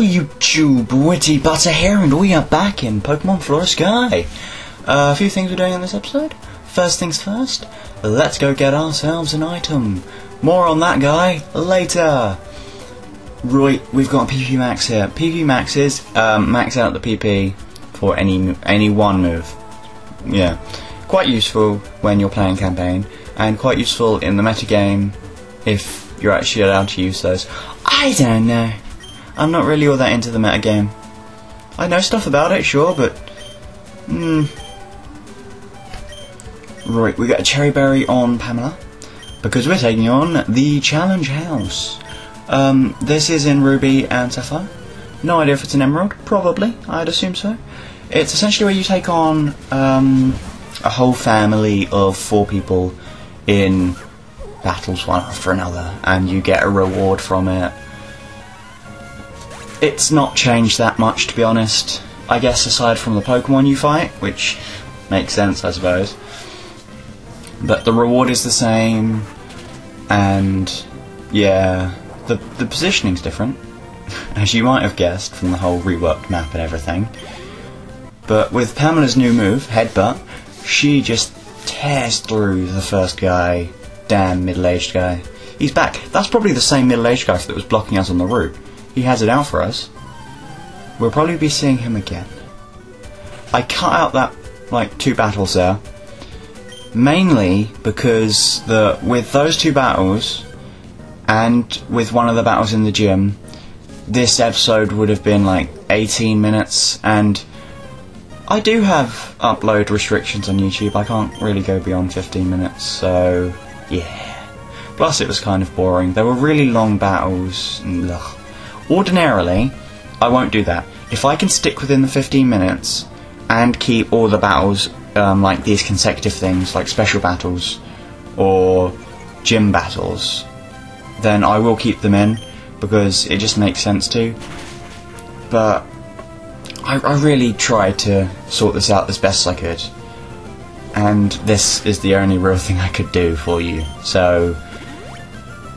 Hello, YouTube WittyButter here, and we are back in Pokemon Flora Sky. Uh, a few things we're doing in this episode. First things first, let's go get ourselves an item. More on that guy later. Right, we've got PP Max here. PP Maxes um, max out the PP for any any one move. Yeah, quite useful when you're playing campaign, and quite useful in the metagame if you're actually allowed to use those. I don't know. I'm not really all that into the metagame. I know stuff about it, sure, but. Hmm. Right, we got a Cheri Berry on Pamela because we're taking on the Challenge House. Um, this is in Ruby and Sapphire. No idea if it's an Emerald. Probably, I'd assume so. It's essentially where you take on um, a whole family of four people in battles one after another, and you get a reward from it. It's not changed that much, to be honest. I guess aside from the Pokemon you fight, which makes sense, I suppose. But the reward is the same, and yeah, the the positioning's different, as you might have guessed from the whole reworked map and everything. But with Pamela's new move, Headbutt, she just tears through the first guy. Damn middle-aged guy. He's back. That's probably the same middle-aged guy that was blocking us on the route. He has it out for us. We'll probably be seeing him again. I cut out that like two battles there, mainly because the with those two battles, and with one of the battles in the gym, this episode would have been like 18 minutes, and I do have upload restrictions on YouTube. I can't really go beyond 15 minutes, so yeah. Plus, it was kind of boring. There were really long battles. ugh. Ordinarily, I won't do that. If I can stick within the 15 minutes and keep all the battles, um, like these consecutive things, like special battles or gym battles, then I will keep them in because it just makes sense to. But I, I really tried to sort this out as best I could, and this is the only real thing I could do for you. So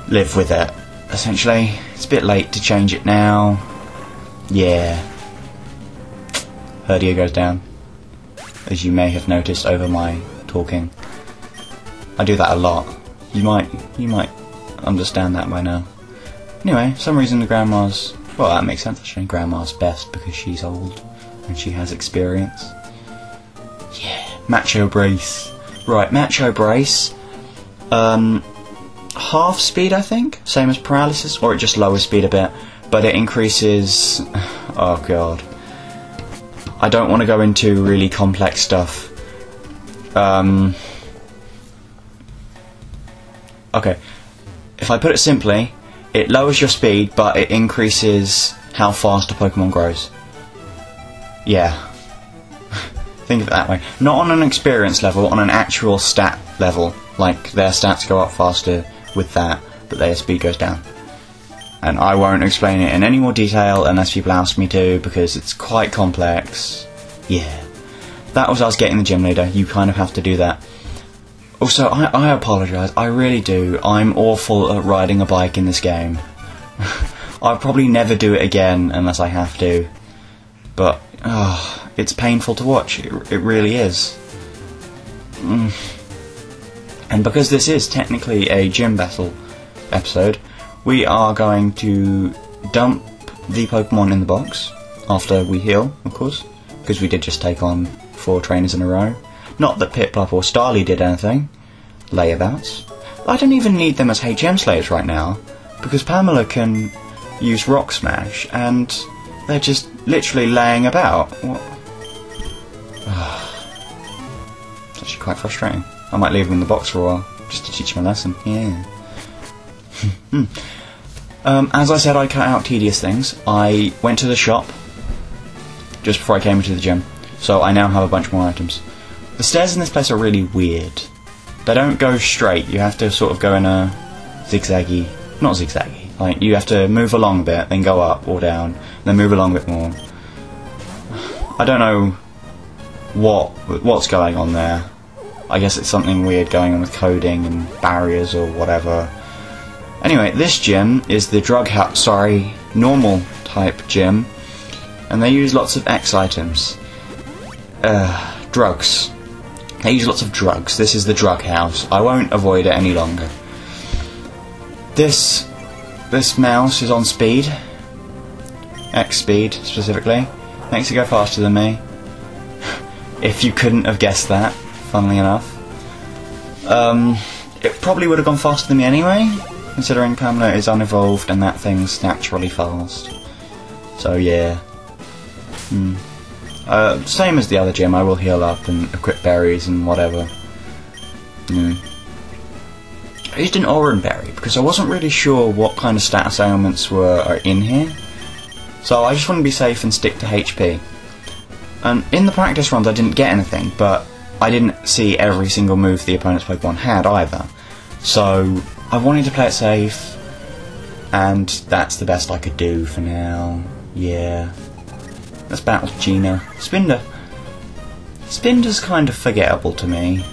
live with it. Essentially, it's a bit late to change it now. Yeah. Herdier goes down, as you may have noticed over my talking. I do that a lot. You might, you might understand that by now. Anyway, some reason the grandma's well, that makes sense actually. Grandma's best because she's old and she has experience. Yeah, Macho Brace. Right, Macho Brace. Um, half speed, I think, same as Paralysis, or it just lowers speed a bit, but it increases. Oh god. I don't want to go into really complex stuff. Um. Okay. If I put it simply, it lowers your speed, but it increases how fast a Pokemon grows. Yeah. Think of it that way. Not on an experience level, on an actual stat level. Like, their stats go up faster with that, but their speed goes down. And I won't explain it in any more detail unless people ask me to, because it's quite complex. Yeah. That was us getting the gym leader. You kind of have to do that. Also, I, I apologise. I really do. I'm awful at riding a bike in this game. I'll probably never do it again unless I have to. But, oh, it's painful to watch. It, it really is. Mm. And because this is technically a gym battle episode, we are going to dump the Pokemon in the box after we heal, of course, because we did just take on four trainers in a row. Not that Piplup or Starly did anything. Layabouts. I don't even need them as HM slaves right now, because Pamela can use Rock Smash, and they're just literally laying about. What? it's actually quite frustrating. I might leave them in the box for a while, just to teach them a lesson. Yeah. um, as I said, I cut out tedious things. I went to the shop just before I came into the gym, so I now have a bunch more items. The stairs in this place are really weird. They don't go straight. You have to sort of go in a zigzaggy, not zigzaggy. Like you have to move along a bit, then go up or down, then move along a bit more. I don't know what what's going on there. I guess it's something weird going on with coding and barriers or whatever. Anyway, this gym is the drug house. Sorry, normal type gym, and they use lots of X items. Uh, drugs. They use lots of drugs. This is the drug house. I won't avoid it any longer. This this mouse is on speed. X speed specifically. Makes it go faster than me. if you couldn't have guessed that, funnily enough. Um, it probably would have gone faster than me anyway, considering Pamela is unevolved and that thing's naturally fast. So yeah. Hmm. Uh, same as the other gym, I will heal up and equip berries and whatever. Hmm. I used an Oran berry because I wasn't really sure what kind of status ailments were in here. So I just want to be safe and stick to HP. And in the practice runs I didn't get anything, but I didn't see every single move the opponent's Pokemon had either. So I wanted to play it safe, and that's the best I could do for now. Yeah. Let's battle Gina. Spinda. Spinda's kind of forgettable to me.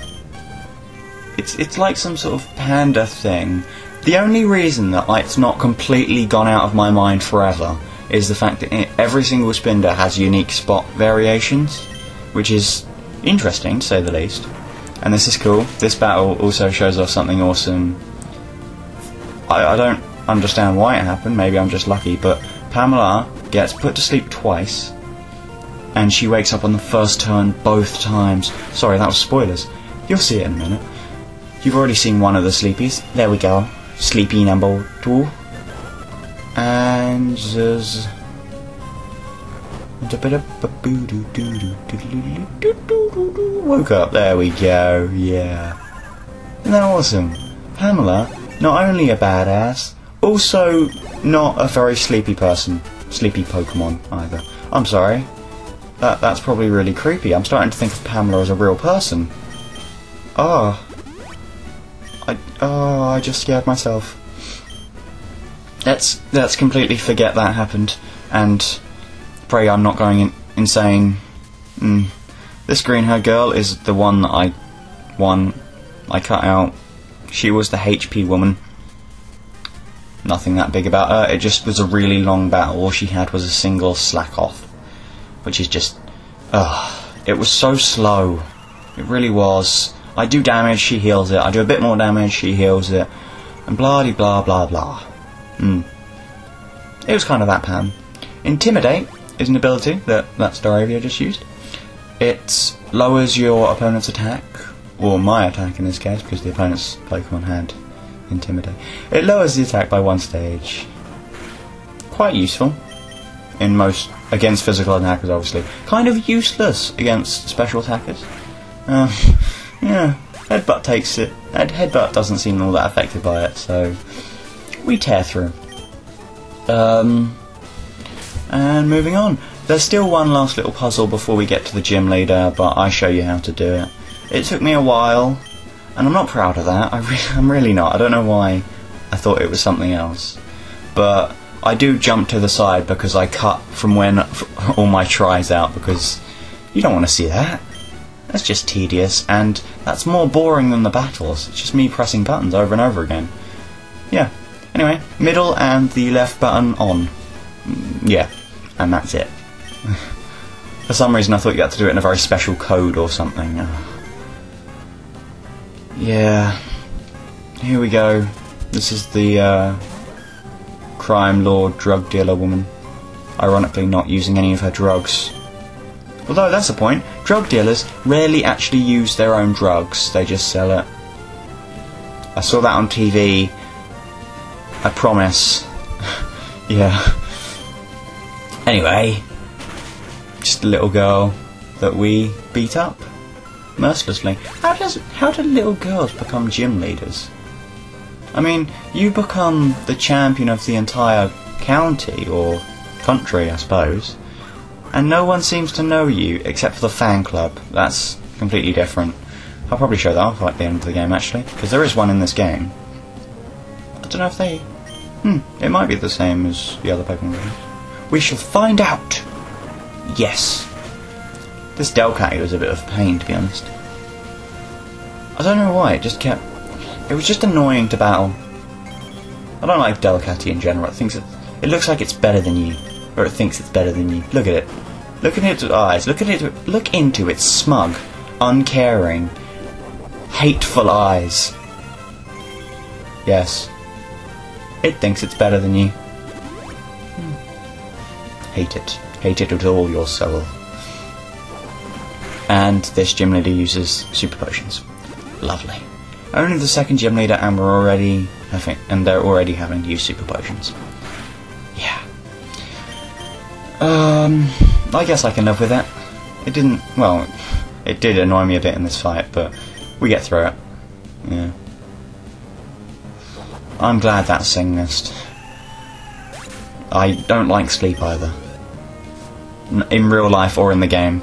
It's it's like some sort of panda thing. The only reason that it's not completely gone out of my mind forever is the fact that every single Spinda has unique spot variations, which is interesting to say the least. And this is cool. This battle also shows off something awesome. I, I don't understand why it happened. Maybe I'm just lucky, but Pamela gets put to sleep twice, and she wakes up on the first turn both times. Sorry, that was spoilers. You'll see it in a minute. You've already seen one of the sleepies. There we go. Sleepy number two. And there's... Woke up, there we go, yeah. Isn't that awesome? Pamela, not only a badass, also not a very sleepy person. Sleepy Pokemon, either. I'm sorry. That, that's probably really creepy. I'm starting to think of Pamela as a real person. Oh. I, oh, I just scared myself. Let's, let's completely forget that happened, and pray I'm not going in, insane. Mm. This green haired girl is the one that I one I cut out. She was the HP woman. Nothing that big about her. It just was a really long battle. All she had was a single slack off, which is just, ugh. It was so slow. It really was. I do damage, she heals it. I do a bit more damage, she heals it, and blah blah blah blah. Hmm. It was kind of that pan. Intimidate is an ability that that Staravia just used. It lowers your opponent's attack, or my attack in this case, because the opponent's Pokemon had Intimidate. It lowers the attack by one stage. Quite useful in most against physical attackers, obviously. Kind of useless against special attackers. Uh, yeah, Headbutt takes it. Head Headbutt doesn't seem all that affected by it, so we tear through. Um, and moving on. There's still one last little puzzle before we get to the gym leader, but I show you how to do it. It took me a while, and I'm not proud of that. I re I'm really not. I don't know why I thought it was something else. But I do jump to the side because I cut from when all my tries out because you don't want to see that. That's just tedious, and that's more boring than the battles. It's just me pressing buttons over and over again. Yeah. Anyway, middle and the left button on. Mm, yeah, and that's it. For some reason, I thought you had to do it in a very special code or something. Yeah. Here we go. This is the uh, crime lord drug dealer woman. Ironically, not using any of her drugs. Although that's the point. Drug dealers rarely actually use their own drugs. They just sell it. I saw that on TV. I promise. yeah. Anyway, just a little girl that we beat up mercilessly. How does how do little girls become gym leaders? I mean, you become the champion of the entire county or country, I suppose, and no one seems to know you except for the fan club. That's completely different. I'll probably show that off at the end of the game actually, because there is one in this game. I don't know if they. Hmm, it might be the same as the other Pokemon games. We shall find out. Yes. This Delcat was a bit of a pain, to be honest. I don't know why, it just kept... It was just annoying to battle. I don't like Delcatty in general, I think It looks like it's better than you, or it thinks it's better than you. Look at it. Look at its eyes. Look at it. Look into its smug, uncaring, hateful eyes. Yes. It thinks it's better than you. Hate it. Hate it with all your soul. And this gym leader uses super potions. Lovely. Only the second gym leader, and we're already having, and they're already having to use super potions. Yeah. Um, I guess I can live with it. It didn't. Well, it did annoy me a bit in this fight, but we get through it. Yeah. I'm glad that's Sing I don't like sleep either. In real life or in the game.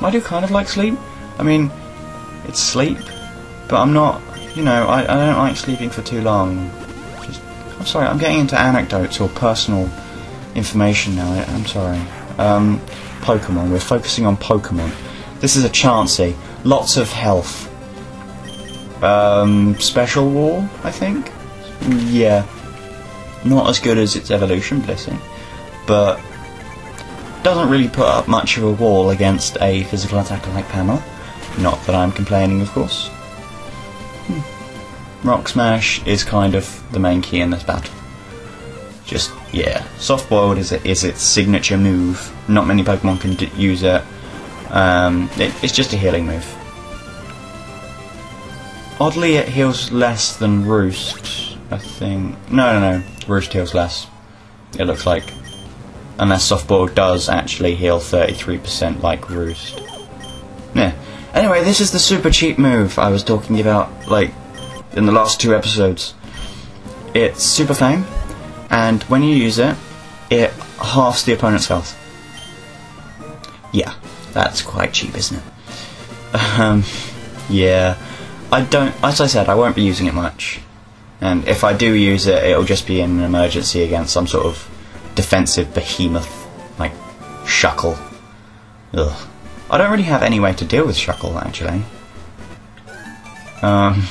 I do kind of like sleep. I mean, it's sleep, but I'm not, you know, I, I don't like sleeping for too long. Just, I'm sorry, I'm getting into anecdotes or personal information now. I, am sorry. Um, Pokemon. We're focusing on Pokemon. This is a Chansey. Lots of health. Um, special War, I think. Yeah. Not as good as its evolution, Blissey, but doesn't really put up much of a wall against a physical attacker like Pamela. Not that I'm complaining, of course. Hmm. Rock Smash is kind of the main key in this battle. Just, yeah. Soft Boiled is, is its signature move. Not many Pokemon can d- use it. Um, it. It's just a healing move. Oddly, it heals less than Roost, I think. No, no, no. Roost heals less. It looks like. Unless Soft Boiled does actually heal 33% like Roost. Yeah. Anyway, this is the super cheap move I was talking about, like, in the last two episodes. It's Super Fang, and when you use it, it halves the opponent's health. Yeah, that's quite cheap, isn't it? Um, yeah. I don't, as I said, I won't be using it much. And if I do use it, it'll just be in an emergency against some sort of defensive behemoth, like Shuckle. Ugh. I don't really have any way to deal with Shuckle, actually. Um,